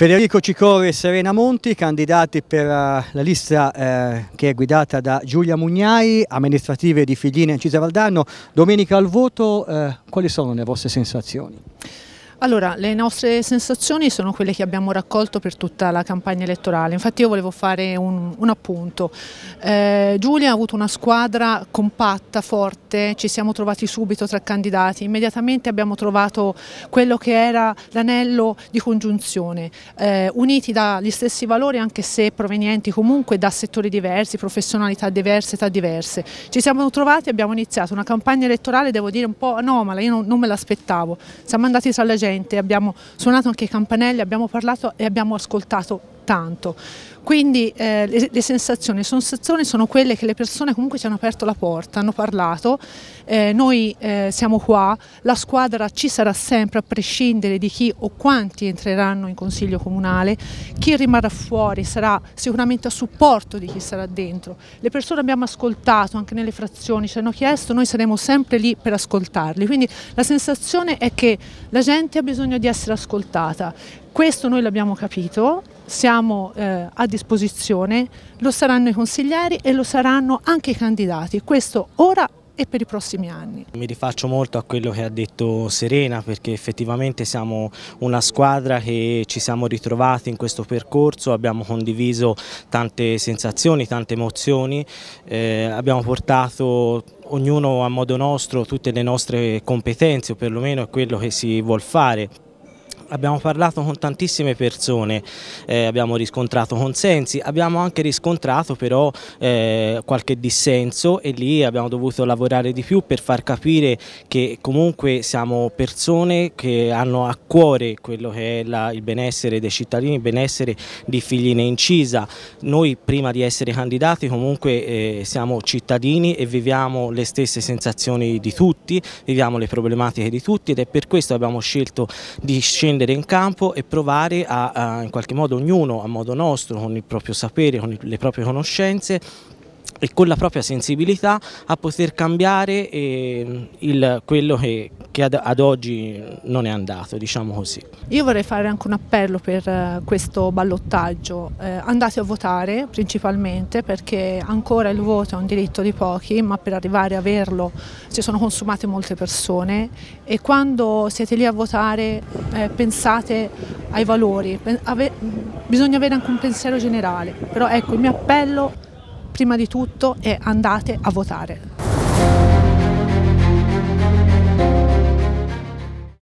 Federico Cicore e Serena Monti, candidati per uh, la lista eh, che è guidata da Giulia Mugnai, amministrative di Figline e Incisa Valdarno. Domenica al voto, eh, quali sono le vostre sensazioni? Allora, le nostre sensazioni sono quelle che abbiamo raccolto per tutta la campagna elettorale, infatti io volevo fare un, un appunto. Eh, Giulia ha avuto una squadra compatta, forte, ci siamo trovati subito tra candidati, immediatamente abbiamo trovato quello che era l'anello di congiunzione, eh, uniti dagli stessi valori anche se provenienti comunque da settori diversi, professionalità diverse, età diverse. Ci siamo trovati e abbiamo iniziato una campagna elettorale, devo dire, un po' anomala, io non, non me l'aspettavo, siamo andati tra la gente gente, abbiamo suonato anche i campanelli, abbiamo parlato e abbiamo ascoltato tanto. Quindi eh, le, le, sensazioni, sensazioni sono quelle che le persone comunque ci hanno aperto la porta, hanno parlato, eh, noi eh, siamo qua, la squadra ci sarà sempre a prescindere di chi o quanti entreranno in consiglio comunale, chi rimarrà fuori sarà sicuramente a supporto di chi sarà dentro. Le persone abbiamo ascoltato anche nelle frazioni, ci hanno chiesto, noi saremo sempre lì per ascoltarli, quindi la sensazione è che la gente ha bisogno di essere ascoltata, questo noi l'abbiamo capito, siamo eh, a disposizione, lo saranno i consiglieri e lo saranno anche i candidati, questo ora e per i prossimi anni. Mi rifaccio molto a quello che ha detto Serena perché effettivamente siamo una squadra che ci siamo ritrovati in questo percorso, abbiamo condiviso tante sensazioni, tante emozioni, eh, abbiamo portato ognuno a modo nostro tutte le nostre competenze o perlomeno è quello che si vuol fare abbiamo parlato con tantissime persone, eh, abbiamo riscontrato consensi, abbiamo anche riscontrato però eh, qualche dissenso e lì abbiamo dovuto lavorare di più per far capire che comunque siamo persone che hanno a cuore quello che è la, il benessere dei cittadini, il benessere di Figline Incisa. Noi prima di essere candidati comunque eh, siamo cittadini e viviamo le stesse sensazioni di tutti, viviamo le problematiche di tutti ed è per questo che abbiamo scelto di scendere scendere in campo e provare a, a in qualche modo ognuno a modo nostro, con il proprio sapere, con le proprie conoscenze e con la propria sensibilità a poter cambiare eh, il, quello che, che ad, ad, oggi non è andato, diciamo così. Io vorrei fare anche un appello per uh, questo ballottaggio, eh, andate a votare principalmente perché ancora il voto è un diritto di pochi ma per arrivare a averlo si sono consumate molte persone. E quando siete lì a votare eh, pensate ai valori, ave bisogna avere anche un pensiero generale, però ecco il mio appello prima di tutto è andate a votare.